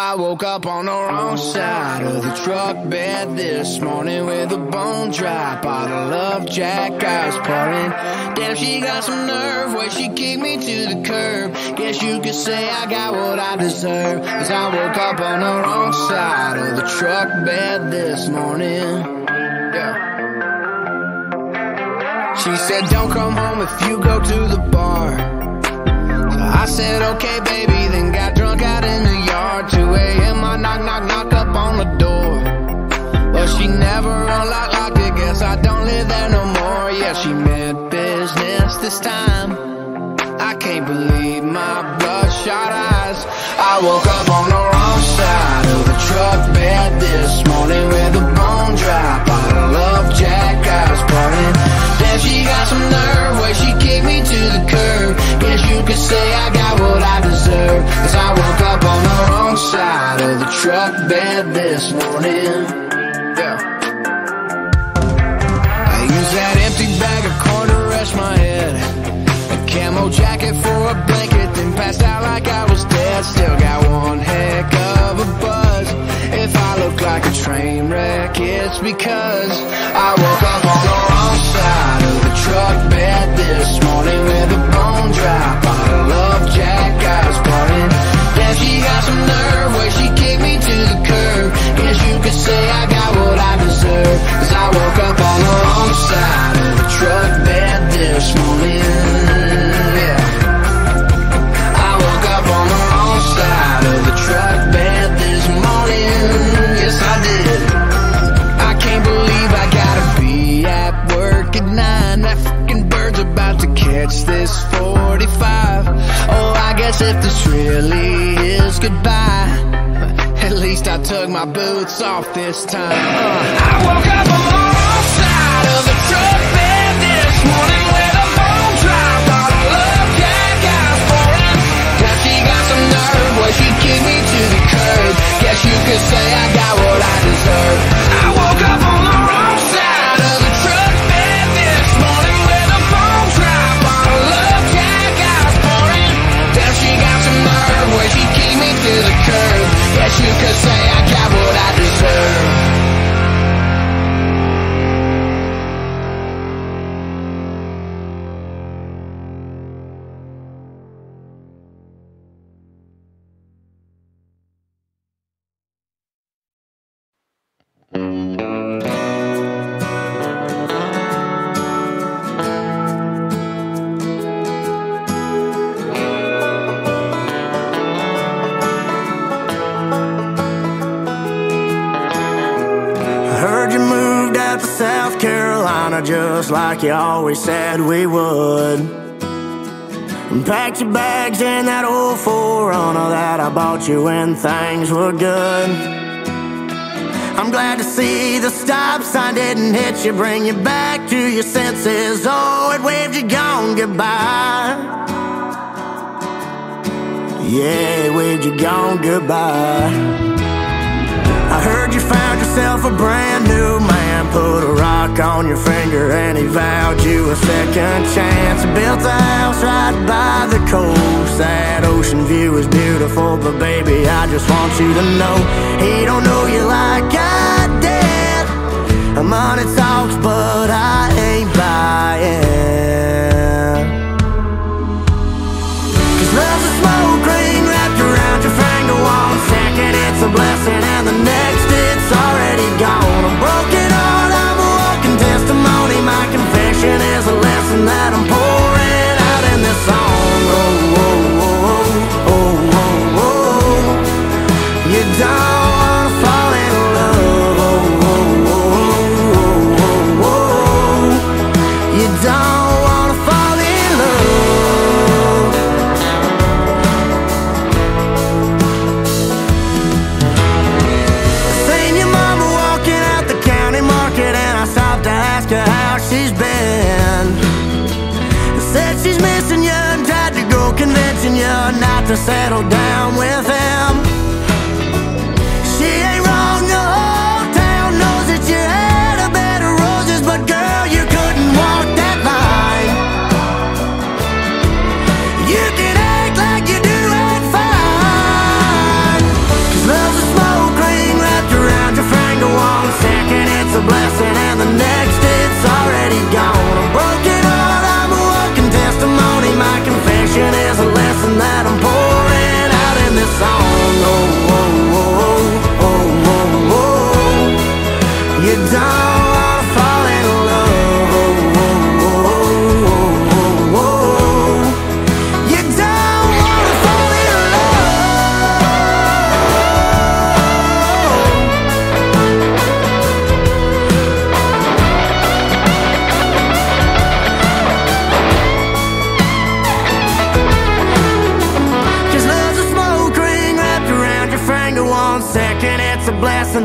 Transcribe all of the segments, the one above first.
I woke up on the wrong side of the truck bed this morning with a bone dry bottle of Jack Ice pouring. Damn, she got some nerve where she kicked me to the curb. Guess you could say I got what I deserve. Cause I woke up on the wrong side of the truck bed this morning. Yeah. She said, Don't come home if you go to the bar. So I said, Okay, baby, then got drunk out in the yard. 2 knock, knock, knock up on the door. But she never unlocked, locked it. Guess I don't live there no more. Yeah, she meant business this time. I can't believe my bloodshot eyes. I woke up on the wrong side of the truck bed this morning with a bone dry Yeah. I use that empty bag of corn to rest my head. A camo jacket for a blanket, then passed out like I was dead. Still got one heck of a buzz. If I look like a train wreck, it's because I woke up on the wrong side of the truck bed this morning with a bone dry side of the truck bed this morning. Yeah. I woke up on the wrong side of the truck bed this morning. Yes, I did. I can't believe I gotta be at work at nine. That fucking bird's about to catch this 45. Oh, I guess if this really is goodbye, least I took my boots off this time. Uh, I woke up on the wrong side of the truck Just like you always said we would. And packed your bags in that old 4Runner that I bought you when things were good. I'm glad to see the stop sign didn't hit you, bring you back to your senses. Oh, it waved you gone goodbye. Yeah, waved you gone goodbye. I heard you found yourself a brand new man. Put a rock on your finger and he vowed you a second chance. Built a house right by the coast. That ocean view is beautiful, but baby, I just want you to know he don't know you like I did. Money talks, but she's missing you and tried to go convincing you not to settle down with him.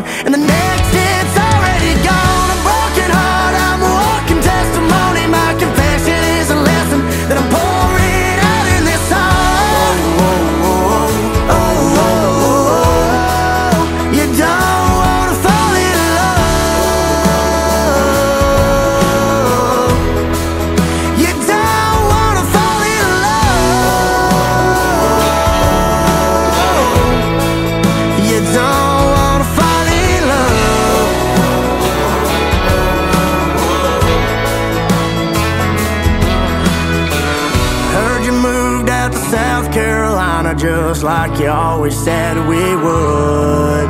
and out just like you always said we would.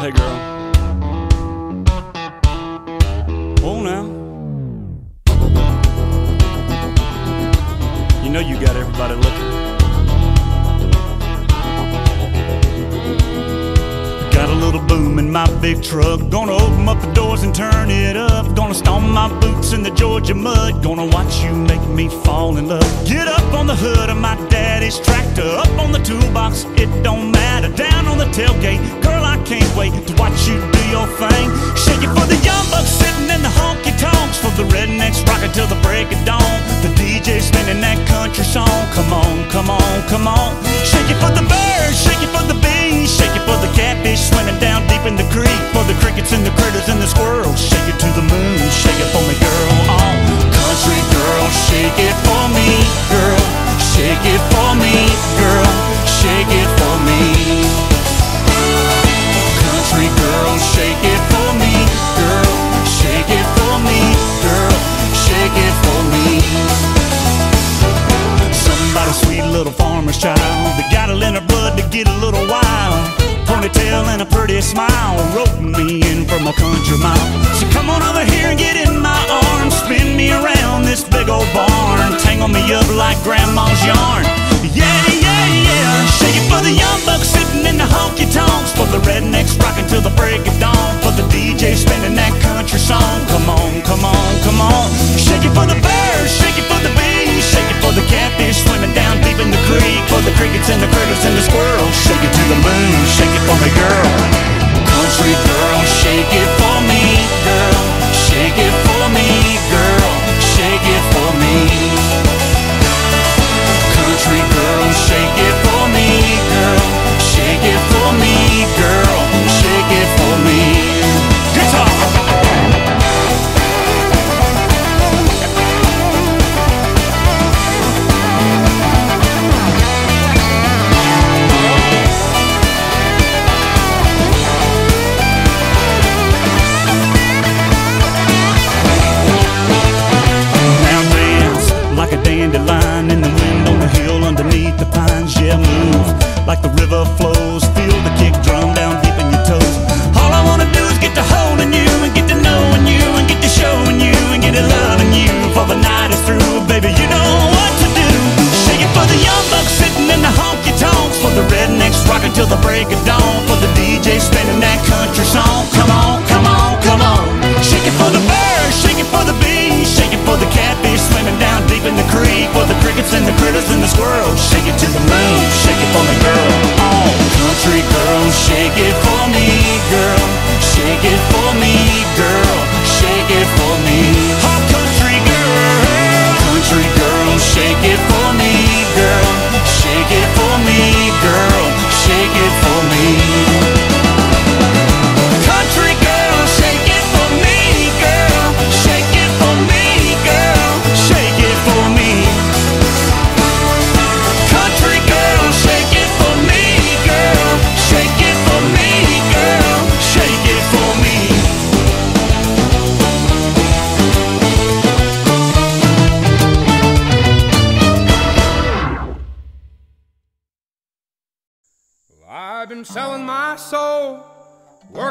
Hey girl. Oh now. You know you got everybody looking. my big truck. Gonna open up the doors and turn it up. Gonna stomp my boots in the Georgia mud. Gonna watch you make me fall in love. Get up on the hood of my daddy's tractor. Up on the toolbox, it don't matter. Down yarn. Yeah, yeah, yeah. Shake it for the young bucks sitting in the honky tonks. For the rednecks rocking till the break of dawn. For the DJ spinning that country song. Come on, come on, come on. Shake it for the birds, shake it for the bees. Shake it for the catfish swimming down deep in the creek. For the crickets and the critters and the squirrels. Shake it to the moon, shake it for the girl.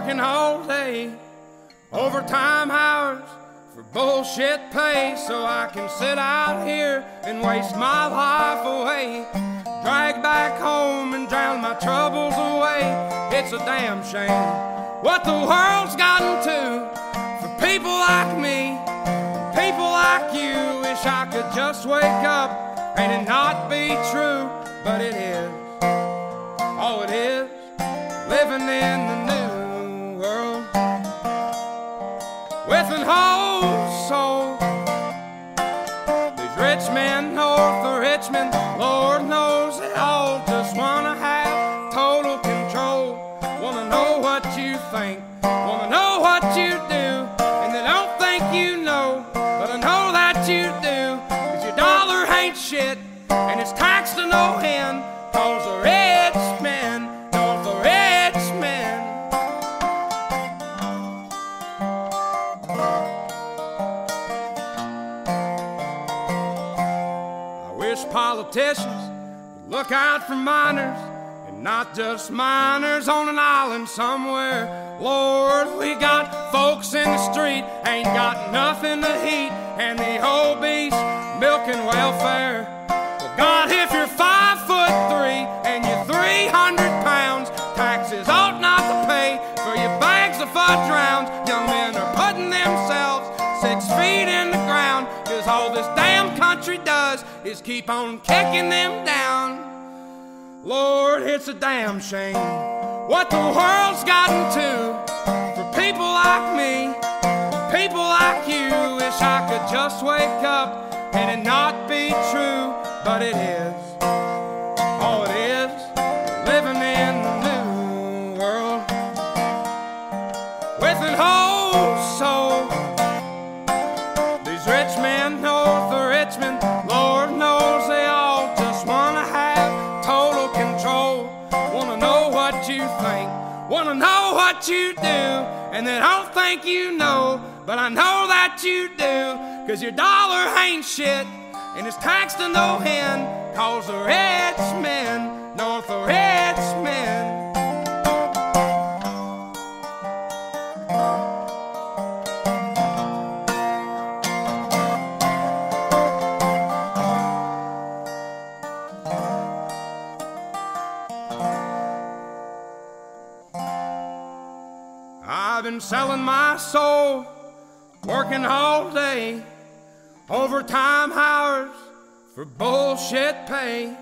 working all day, overtime hours for bullshit pay, so I can sit out here and waste my life away, drag back home and drown my troubles away. It's a damn shame what the world's gotten to for people like me, people like you. Wish I could just wake up and it not be true, but it is. Oh, it is living in the new. With politicians look out for miners and not just minors on an island somewhere. Lord, we got folks in the street, ain't got nothing to eat, and the obese milking welfare. Country does is keep on kicking them down. Lord, it's a damn shame what the world's gotten to for people like me, people like you. Wish I could just wake up and it not be true, but it is. Wanna know what you do, and they don't think you know, but I know that you do. Cause your dollar ain't shit, and it's taxed to no end, cause the rich men, north of Richmond. Been selling my soul, working all day, overtime hours for bullshit pay.